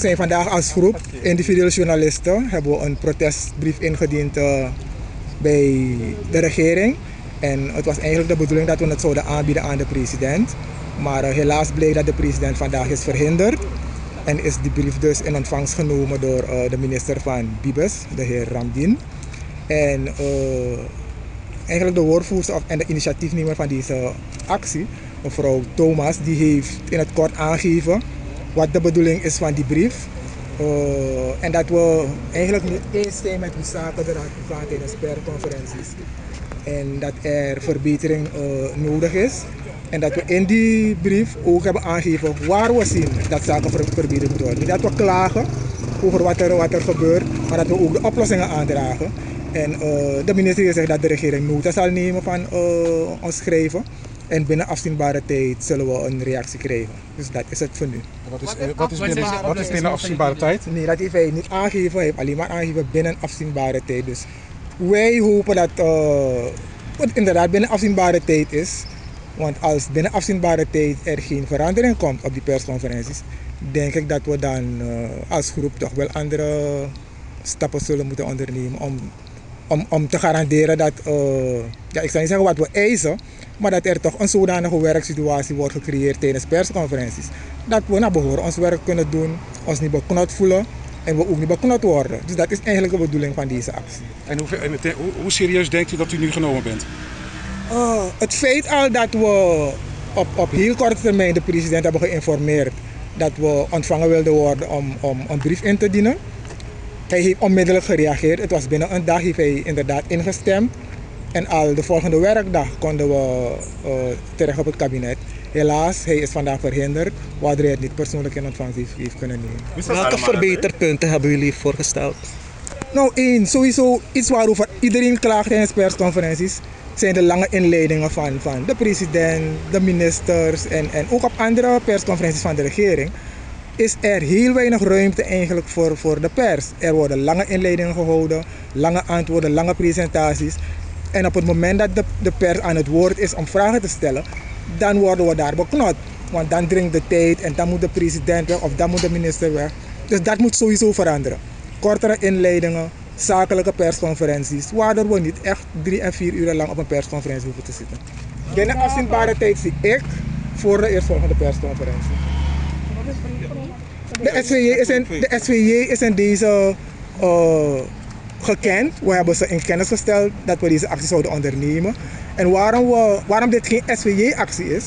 zijn vandaag als groep individuele journalisten hebben we een protestbrief ingediend uh, bij de regering. En het was eigenlijk de bedoeling dat we het zouden aanbieden aan de president. Maar uh, helaas bleek dat de president vandaag is verhinderd. En is die brief dus in ontvangst genomen door uh, de minister van Bibes, de heer Ramdin. En eigenlijk de woordvoerster en de initiatiefnemer van deze actie, mevrouw Thomas, die heeft in het kort aangegeven wat de bedoeling is van die brief. Uh, en dat we eigenlijk niet eens zijn met hoe zaken eruit gaan tijdens persconferenties. En dat er verbetering uh, nodig is. En dat we in die brief ook hebben aangegeven waar we zien dat zaken ver verbeterd moeten worden. Dat we klagen over wat er, wat er gebeurt, maar dat we ook de oplossingen aandragen. En uh, de minister zegt dat de regering nota zal nemen van ons schrijven. En binnen afzienbare tijd zullen we een reactie krijgen. Dus dat is het voor nu. Wat is, wat is, binnen, wat is binnen afzienbare tijd? Nee, dat heeft hij niet aangegeven. Hij heeft alleen maar aangegeven binnen afzienbare tijd. Dus wij hopen dat uh, het inderdaad binnen afzienbare tijd is. Want als binnen afzienbare tijd er geen verandering komt op die persconferenties, denk ik dat we dan uh, als groep toch wel andere stappen zullen moeten ondernemen om om, om te garanderen dat, uh, ja, ik zou niet zeggen wat we eisen, maar dat er toch een zodanige werksituatie wordt gecreëerd tijdens persconferenties. Dat we naar behoren ons werk kunnen doen, ons niet beknot voelen en we ook niet beknot worden. Dus dat is eigenlijk de bedoeling van deze actie. En hoe, hoe, hoe serieus denkt u dat u nu genomen bent? Uh, het feit al dat we op, op heel korte termijn de president hebben geïnformeerd dat we ontvangen wilden worden om, om een brief in te dienen hij heeft onmiddellijk gereageerd. Het was binnen een dag heeft hij inderdaad ingestemd. En al de volgende werkdag konden we uh, terecht op het kabinet. Helaas, hij is vandaag verhinderd, waardoor hij het niet persoonlijk in ontvangst heeft, heeft kunnen nemen. Welke verbeterpunten hebben jullie voorgesteld? Nou, één, sowieso iets waarover iedereen klaagt tijdens persconferenties zijn de lange inleidingen van, van de president, de ministers en, en ook op andere persconferenties van de regering is er heel weinig ruimte eigenlijk voor, voor de pers. Er worden lange inleidingen gehouden, lange antwoorden, lange presentaties. En op het moment dat de, de pers aan het woord is om vragen te stellen, dan worden we daar beknot. Want dan dringt de tijd en dan moet de president weg of dan moet de minister weg. Dus dat moet sowieso veranderen. Kortere inleidingen, zakelijke persconferenties, waardoor we niet echt drie en vier uur lang op een persconferentie hoeven te zitten. Binnen afzienbare tijd zie ik voor de eerstvolgende persconferentie. De SVJ is in, de SVJ is in deze uh, gekend. We hebben ze in kennis gesteld dat we deze actie zouden ondernemen. En waarom, we, waarom dit geen SVJ-actie is?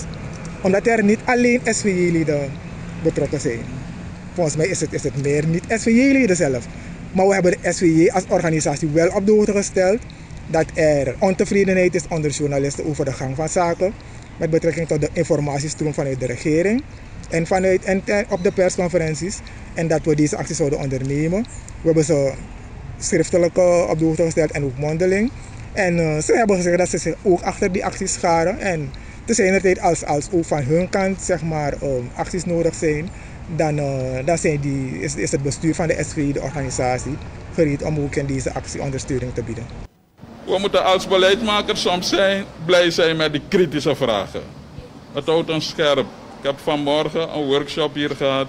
Omdat er niet alleen SVJ-leden betrokken zijn. Volgens mij is het, is het meer niet SVJ-leden zelf. Maar we hebben de SVJ als organisatie wel op de hoogte gesteld dat er ontevredenheid is onder journalisten over de gang van zaken met betrekking tot de informatiestroom vanuit de regering en, vanuit, en op de persconferenties. En dat we deze actie zouden ondernemen. We hebben ze schriftelijk op de hoogte gesteld en ook mondeling. En uh, ze hebben gezegd dat ze zich ook achter die acties scharen. En te zijn er tijd als, als ook van hun kant zeg maar, um, acties nodig zijn, dan, uh, dan zijn die, is, is het bestuur van de SVI, de organisatie, gereed om ook in deze actie ondersteuning te bieden. We moeten als beleidmakers soms zijn, blij zijn met die kritische vragen. Het houdt ons scherp. Ik heb vanmorgen een workshop hier gehad.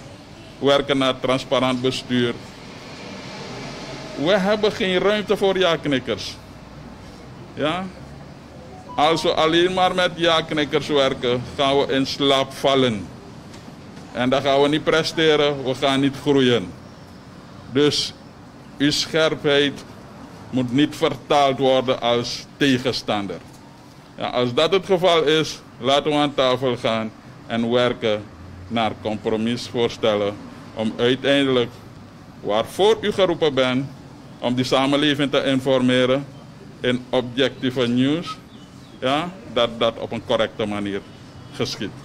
Werken naar transparant bestuur. We hebben geen ruimte voor ja-knikkers. Ja? Als we alleen maar met ja-knikkers werken, gaan we in slaap vallen. En dan gaan we niet presteren, we gaan niet groeien. Dus uw scherpheid moet niet vertaald worden als tegenstander. Ja, als dat het geval is, laten we aan tafel gaan en werken naar compromisvoorstellen om uiteindelijk waarvoor u geroepen bent, om die samenleving te informeren in objectieve nieuws, ja, dat dat op een correcte manier geschiet.